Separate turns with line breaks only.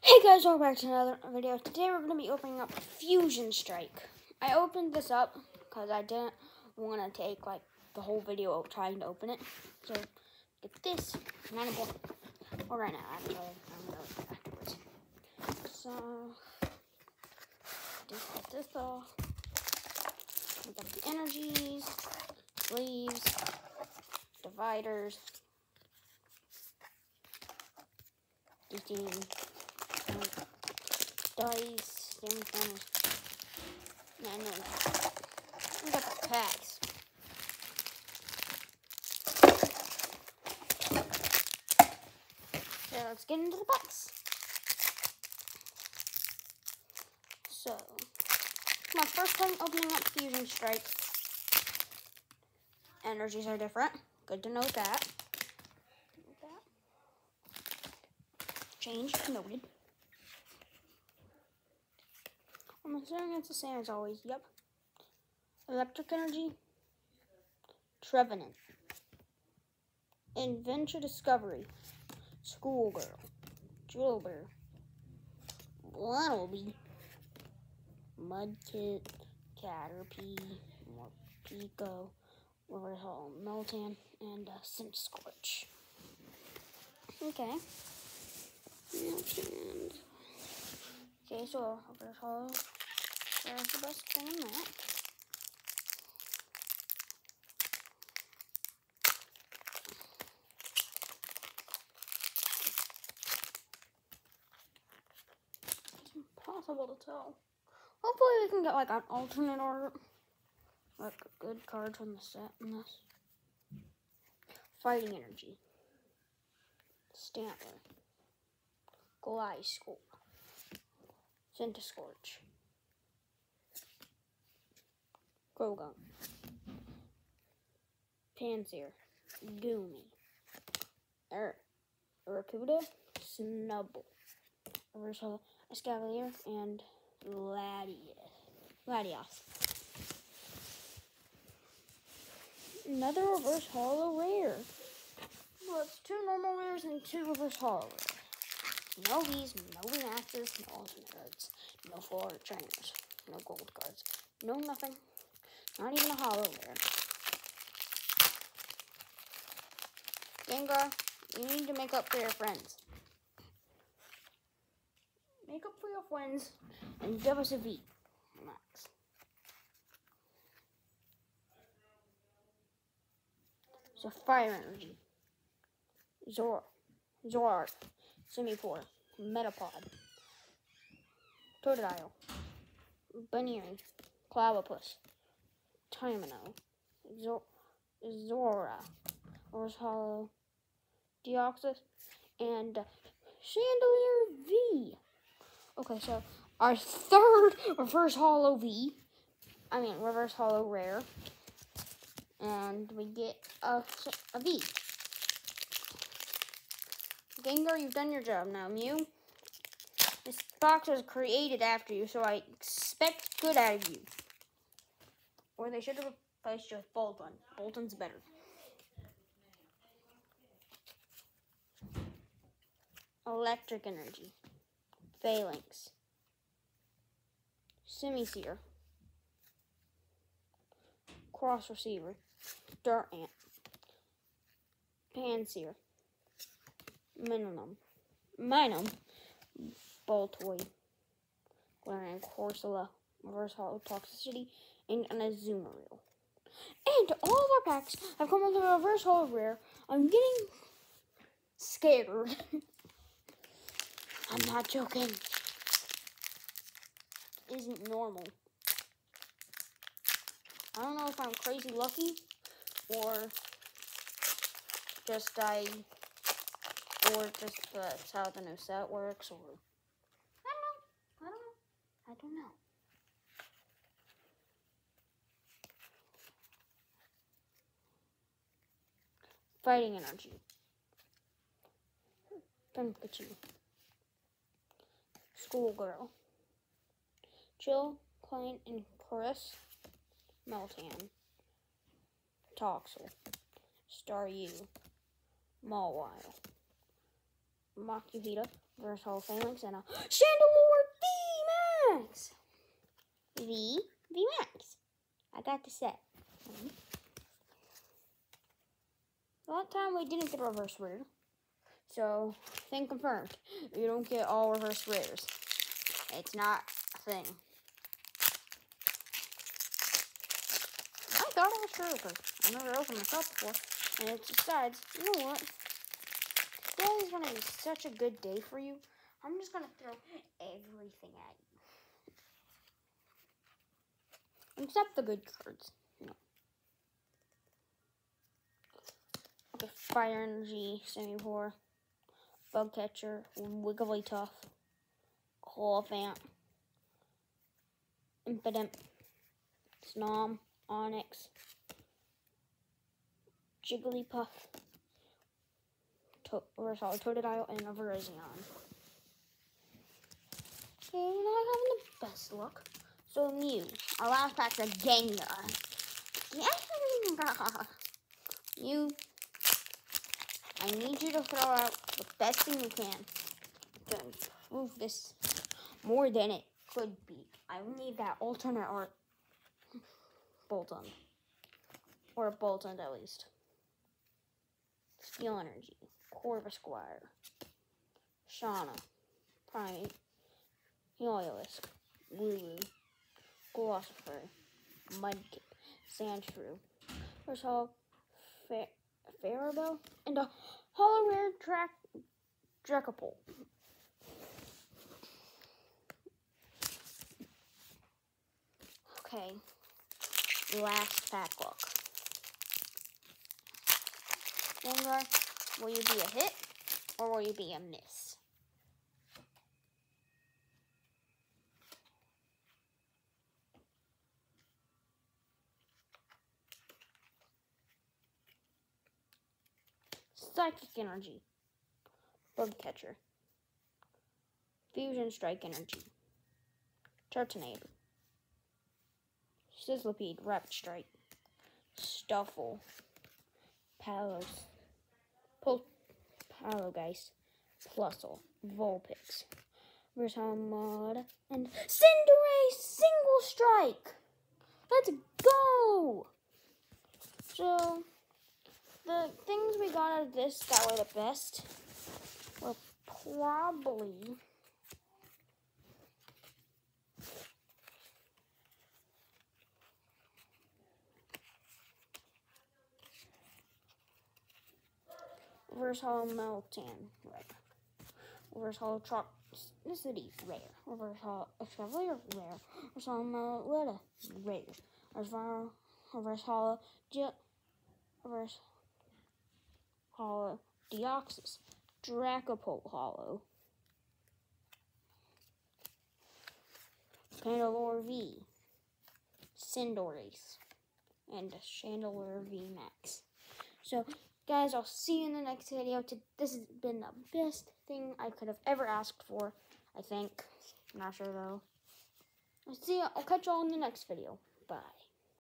Hey guys, welcome back to another video. Today we're going to be opening up Fusion Strike. I opened this up because I didn't want to take like the whole video of trying to open it. So, get this. Not again. Or right now, actually. I'm going to afterwards. So, just get this off. We got the energies, sleeves, dividers, 15 dice, stem things. No, no. We got the packs. So let's get into the packs. So, my first time opening up Fusion Strike. Energies are different. Good to know that. Change noted. I'm assuming it's the same as always. Yep. Electric energy. Trevenant. Adventure Discovery. Schoolgirl. Drilbur. Blattleby. Mudkip. Caterpie. More Pico. Riverhall. Meltan. And uh, Scorch. Okay. Okay, so first of all, there's the. It's impossible to tell. Hopefully we can get like an alternate art. Like good card from the set in this. Fighting energy. Stantler. Gliscor, Centiskorch, Grogun, Pansear, Goomy, er Arrokuda, Snubbull, Reverse Escavalier, and Latias. Latias. Another reverse holo rare. Well, it's two normal rares and two reverse holo rares. No V's, no Remaxes, no alternate cards, no full trainers, no gold cards, no nothing. Not even a holo rare. Gengar, you need to make up for your friends. Make up for your friends and give us a V. Max. So fire energy. Zor. Zoroark. Simipour, Metapod, Totodile, Buneary, Clobbopus, Timino, Zor Zora, Ors Hollow, Deoxys, and Chandelure V. Okay, so our third reverse holo V, I mean reverse holo rare, and we get a, a V. Gengar, you've done your job now. Mew, this box was created after you, so I expect good out of you. Or they should have replaced you with Boltund. Boltund's better. Electric Energy. Falinks. Simisear. Cross Receiver. Durant. Pansear. Minimum. Minimum. Baltoy. Galarian Corsola. Reverse Holo Toxtricity. And an Azumarill. And all of our packs have come with a reverse holo rare. I'm getting scared. I'm not joking. Isn't normal. I don't know if I'm crazy lucky or just I or just that's how the new set works, or I don't know. I don't know. I don't know. Fighting energy. Pikachu. Schoolgirl. Jill, Klein, and Chris. Meltan. Toxel. Staryu. Mawile. Makuhita versus Falinks and a Chandelure V Max. V V Max. I got the set. That time we didn't get reverse rare. So, thing confirmed. You don't get all reverse rares. It's not a thing. I thought it was true I never opened myself before. And it decides, you know what? Today is going to be such a good day for you. I'm just going to throw everything at you. Except the good cards. Fire Energy, Simipour, Bug Catcher, Wigglytuff, Clothant, Impidimp, Snom, Onix, Jigglypuff, to Resolve Totodile, and a Virizion. Okay, we're not having the best luck. So Mew, our last pack's a Gengar. Mew, I need you to throw out the best thing you can to improve this more than it could be. I need that alternate art Boltund. Or a Boltund at least. Steel Energy. Corvisquire. Shauna. Primate. Heliolisk. Lulu. Glossifer. Mudkip. Sandshrew. First of all, Fa Faribault. And a Holo Rare Track Dragapult. Okay. Last pack look. Gengar, will you be a hit or will you be a miss? Psychic Energy. Bug Catcher. Fusion Strike Energy. Turtonator. Sizzlipede, Rapid Strike. Stufful. Palos. Pul Palogeist. Plusle. Vulpix. Versal And Cinderace Single Strike! Let's go! So, the things we got out of this that were the best were probably Reverse Holo Meltan, rare. Reverse Holo Toxtricity, rare. Reverse Holo Chevalier, rare. Reverse Holo Melita, rare. Reverse, Holo Reverse Holo Deoxys, Dragapult Holo. Chandelure V, Cinderace, and Chandelure V Max. So Guys, I'll see you in the next video. This has been the best thing I could have ever asked for, I think. Not sure, though. I'll see you. I'll catch you all in the next video. Bye.